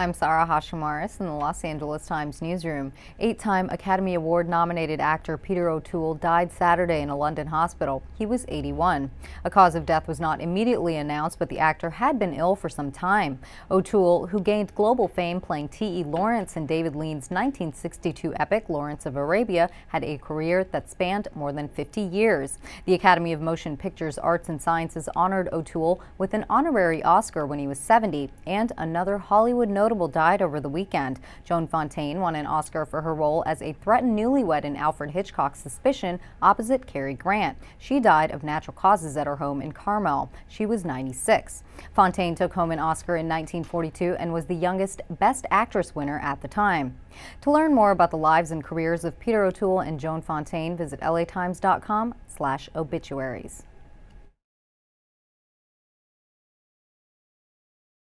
I'm Sarah Hashim-Waris in the Los Angeles Times newsroom. Eight-time Academy Award nominated actor Peter O'Toole died Saturday in a London hospital. He was 81. A cause of death was not immediately announced, but the actor had been ill for some time. O'Toole, who gained global fame playing T.E. Lawrence in David Lean's 1962 epic Lawrence of Arabia, had a career that spanned more than 50 years. The Academy of Motion Pictures Arts and Sciences honored O'Toole with an honorary Oscar when he was 70 and another Hollywood notable died over the weekend. Joan Fontaine won an Oscar for her role as a threatened newlywed in Alfred Hitchcock's Suspicion opposite Cary Grant. She died of natural causes at her home in Carmel. She was 96. Fontaine took home an Oscar in 1942 and was the youngest Best Actress winner at the time. To learn more about the lives and careers of Peter O'Toole and Joan Fontaine, visit latimes.com slash obituaries.